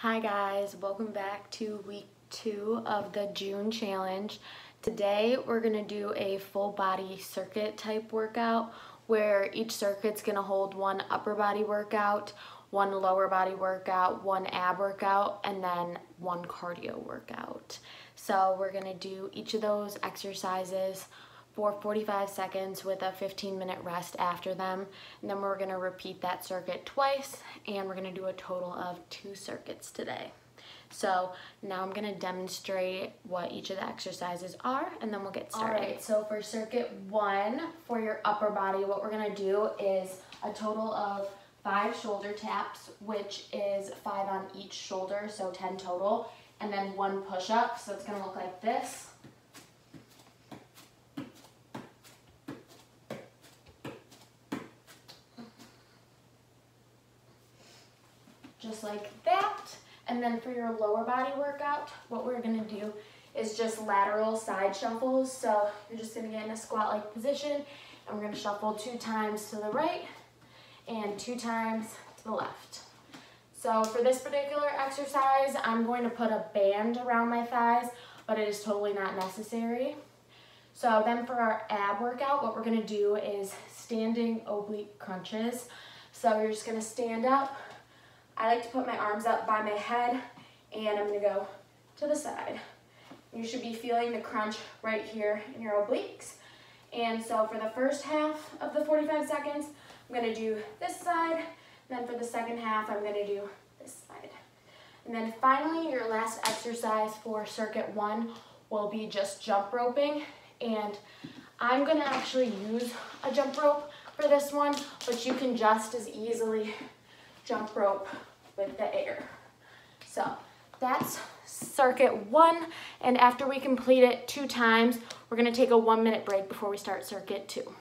Hi guys, welcome back to week two of the June challenge. Today we're gonna do a full body circuit type workout where each circuit's gonna hold one upper body workout, one lower body workout, one ab workout, and then one cardio workout. So we're gonna do each of those exercises for 45 seconds with a 15 minute rest after them. And then we're gonna repeat that circuit twice and we're gonna do a total of two circuits today. So now I'm gonna demonstrate what each of the exercises are and then we'll get started. All right, so for circuit one, for your upper body, what we're gonna do is a total of five shoulder taps, which is five on each shoulder, so 10 total, and then one push up, so it's gonna look like this. Just like that. And then for your lower body workout, what we're gonna do is just lateral side shuffles. So you're just gonna get in a squat-like position and we're gonna shuffle two times to the right and two times to the left. So for this particular exercise, I'm going to put a band around my thighs, but it is totally not necessary. So then for our ab workout, what we're gonna do is standing oblique crunches. So you're just gonna stand up, I like to put my arms up by my head and I'm gonna go to the side. You should be feeling the crunch right here in your obliques. And so for the first half of the 45 seconds, I'm gonna do this side. Then for the second half, I'm gonna do this side. And then finally, your last exercise for circuit one will be just jump roping. And I'm gonna actually use a jump rope for this one, but you can just as easily jump rope with the air. So that's circuit one. And after we complete it two times, we're gonna take a one minute break before we start circuit two.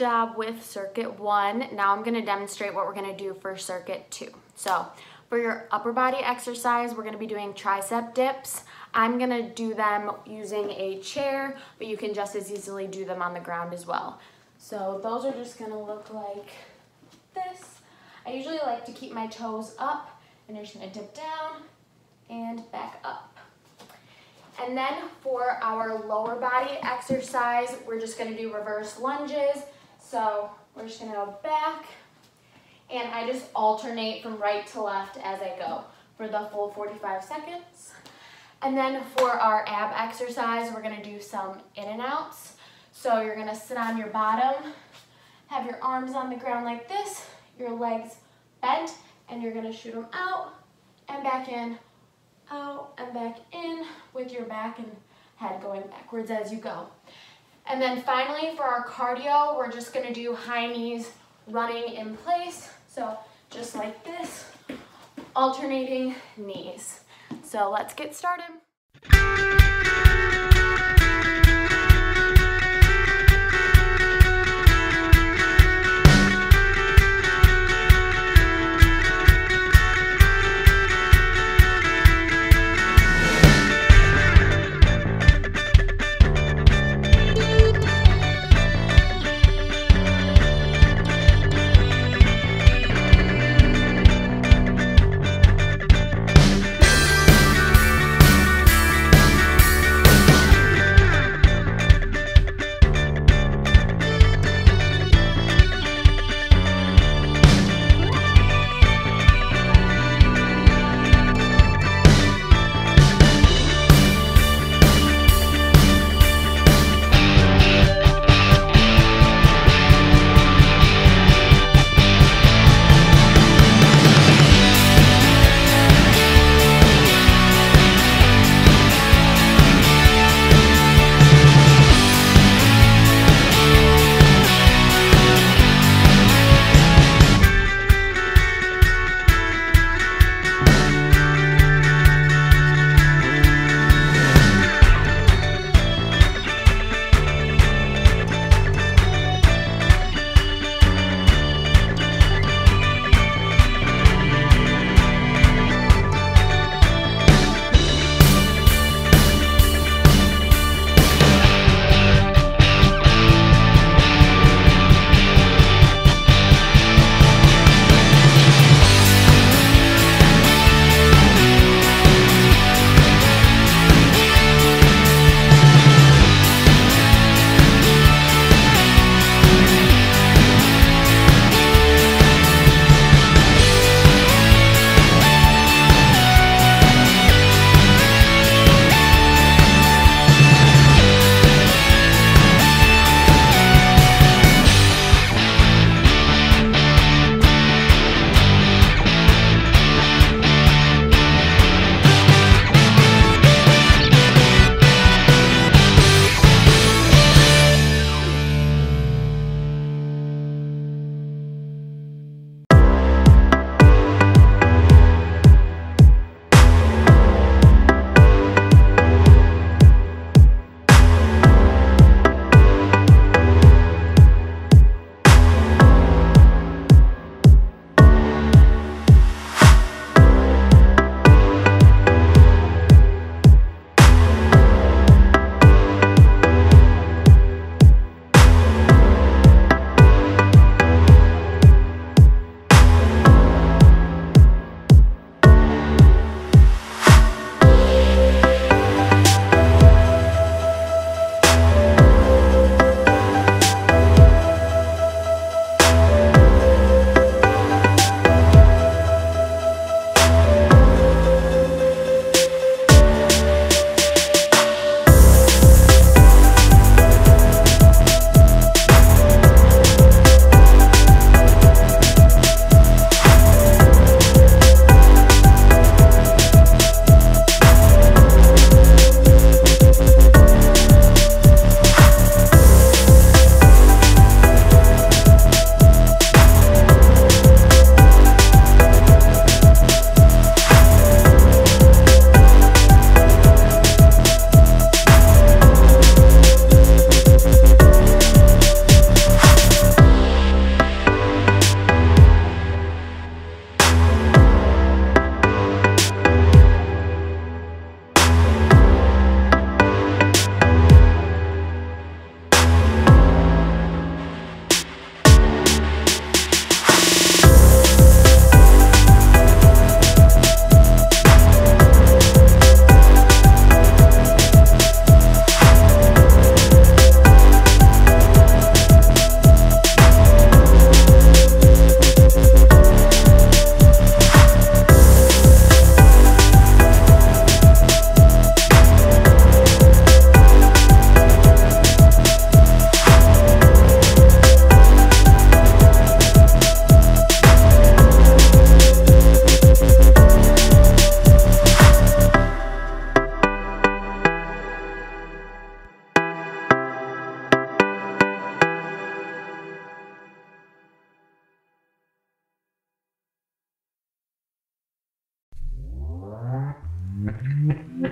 Job with circuit one. Now I'm gonna demonstrate what we're gonna do for circuit two. So for your upper body exercise, we're gonna be doing tricep dips. I'm gonna do them using a chair, but you can just as easily do them on the ground as well. So those are just gonna look like this. I usually like to keep my toes up and you're just gonna dip down and back up. And then for our lower body exercise, we're just gonna do reverse lunges. So we're just gonna go back and I just alternate from right to left as I go for the full 45 seconds. And then for our ab exercise, we're gonna do some in and outs. So you're gonna sit on your bottom, have your arms on the ground like this, your legs bent, and you're gonna shoot them out and back in, out and back in with your back and head going backwards as you go. And then finally for our cardio, we're just gonna do high knees running in place. So just like this, alternating knees. So let's get started. Mm-hmm.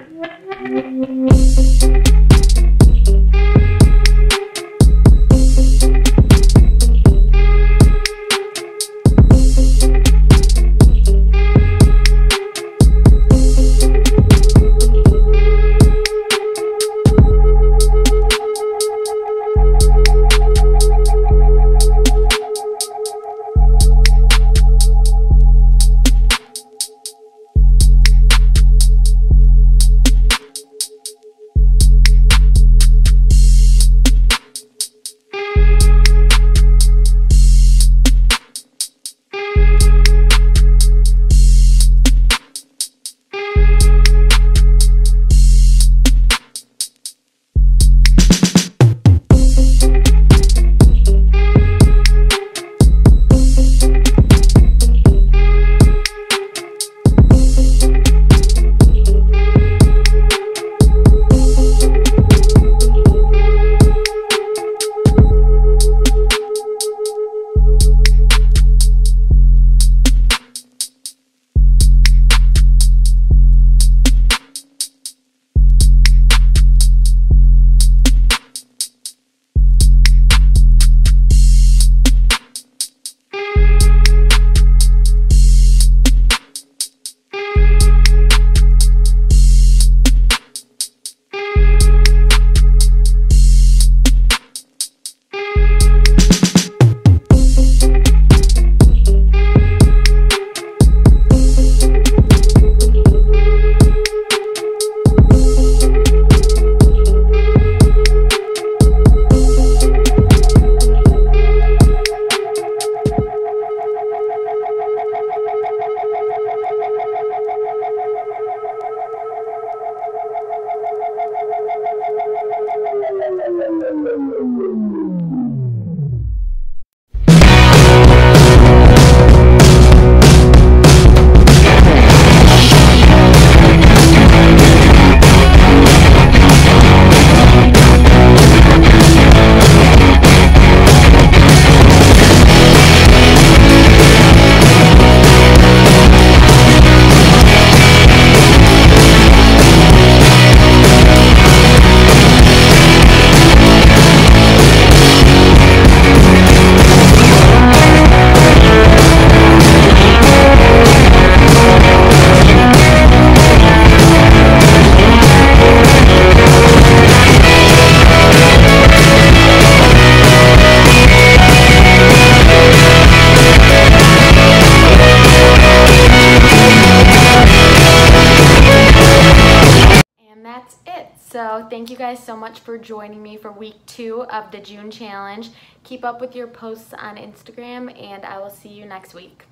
thank you guys so much for joining me for week two of the June challenge. Keep up with your posts on Instagram and I will see you next week.